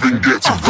Stars. Didn't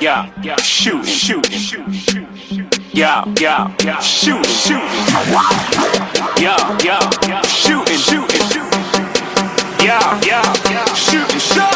Yeah, yeah, yeah. Shoot, shoot, shoot, shoot. Yeah, yeah, yeah. Shooting, shooting. Yeah, yeah. Shooting, shooting, shooting. Yeah, yeah. Shooting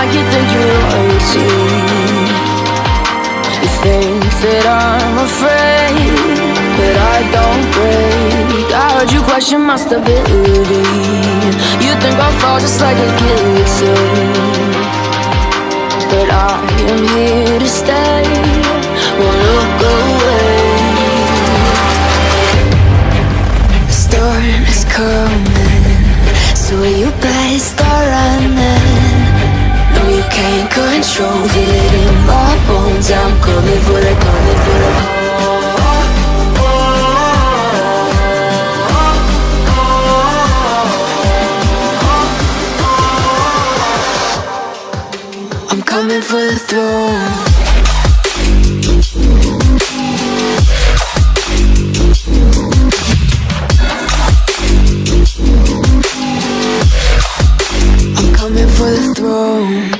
Like you think you're royalty. You think that I'm afraid, but I don't break. I heard you question my stability. You think I'll fall just like a guillotine, but I am here to stay. coming for the coming for the I'm coming for the throne. I'm coming for the throne.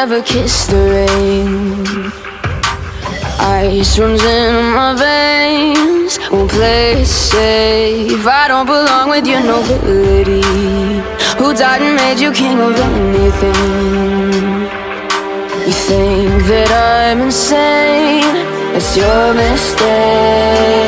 Never kiss the rain. Ice runs in my veins. Won't play safe. I don't belong with your nobility. Who died and made you king of anything? You think that I'm insane. It's your mistake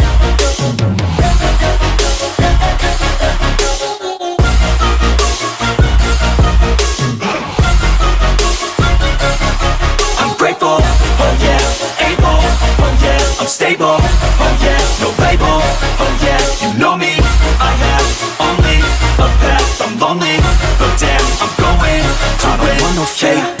but damn, I'm going to I don't want no fake